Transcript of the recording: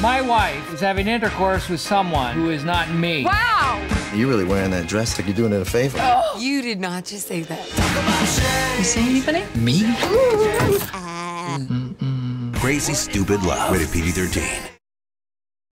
My wife is having intercourse with someone who is not me. Wow! You're really wearing that dress like you're doing it a favor. Oh. You did not just say that. You see anybody? Me? Crazy Stupid Love. Rated PG 13.